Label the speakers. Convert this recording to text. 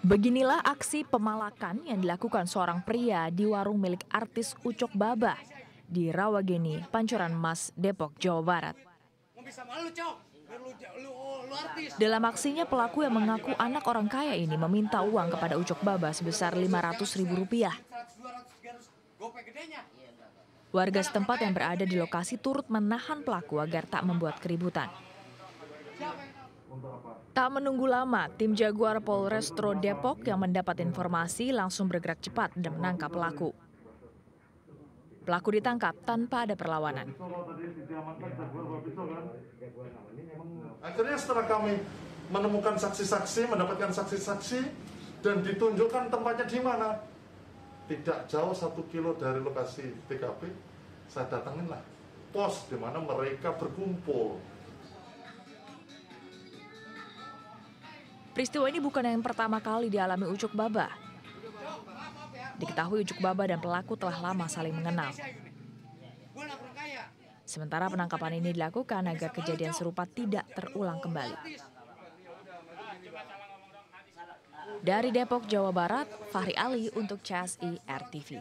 Speaker 1: Beginilah aksi pemalakan yang dilakukan seorang pria di warung milik artis Ucok Baba di Rawageni, Pancoran Mas, Depok, Jawa Barat. Dalam aksinya pelaku yang mengaku anak orang kaya ini meminta uang kepada Ucok Baba sebesar 500 ribu rupiah. Warga setempat yang berada di lokasi turut menahan pelaku agar tak membuat keributan. Tak menunggu lama, tim Jaguar Polrestro Depok yang mendapat informasi langsung bergerak cepat dan menangkap pelaku. Pelaku ditangkap tanpa ada perlawanan.
Speaker 2: Akhirnya setelah kami menemukan saksi-saksi, mendapatkan saksi-saksi, dan ditunjukkan tempatnya di mana. Tidak jauh satu kilo dari lokasi TKP, saya datanginlah pos di mana mereka berkumpul.
Speaker 1: Peristiwa ini bukan yang pertama kali dialami Ucuk Baba. Diketahui Ucuk Baba dan pelaku telah lama saling mengenal. Sementara penangkapan ini dilakukan agar kejadian serupa tidak terulang kembali. Dari Depok, Jawa Barat, Fahri Ali untuk CSI RTV.